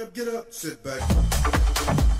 up, get up, sit back.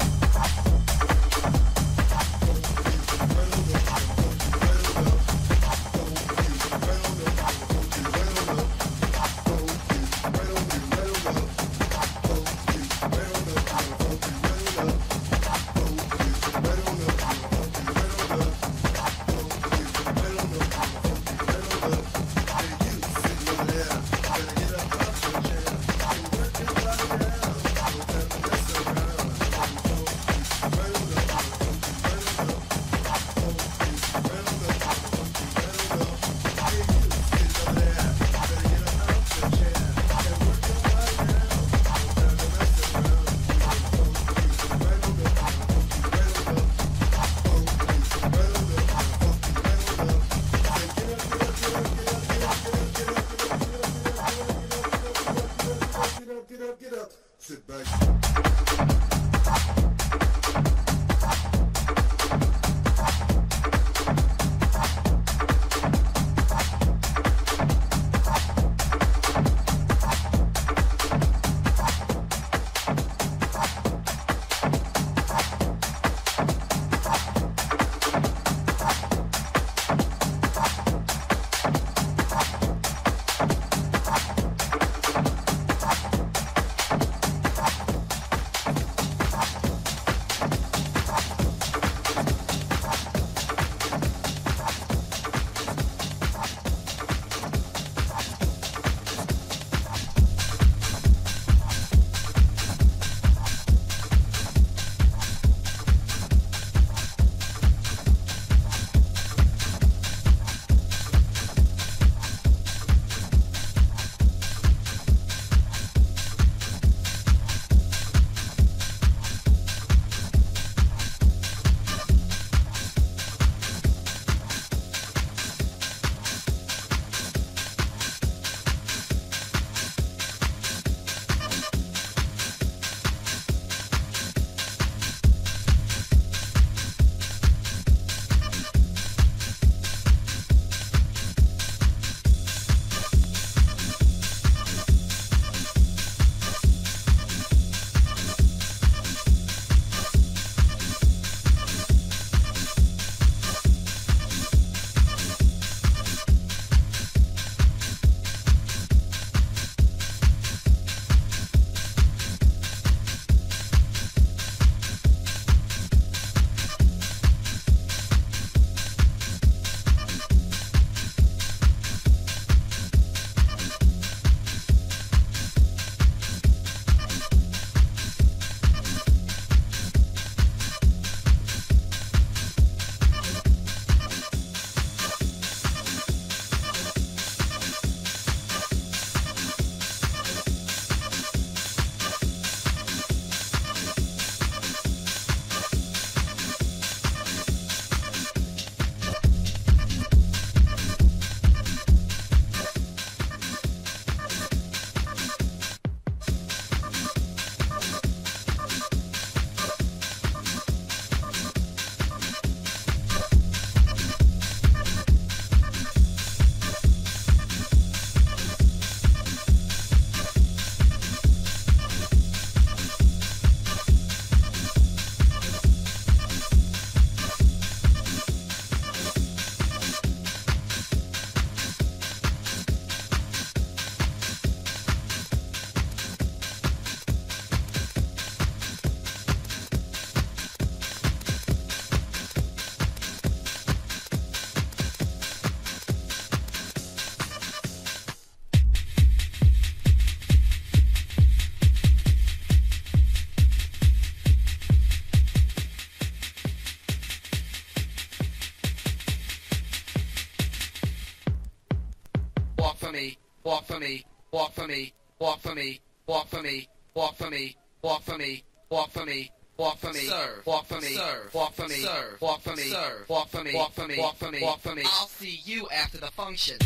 For me, walk for me, walk for me, walk for me. Walk for me, Serve. walk for me, Serve. walk for me, Serve. walk for me, Serve. walk for me, walk for me, walk for me, walk for me. I'll see you after the function.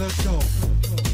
let's go.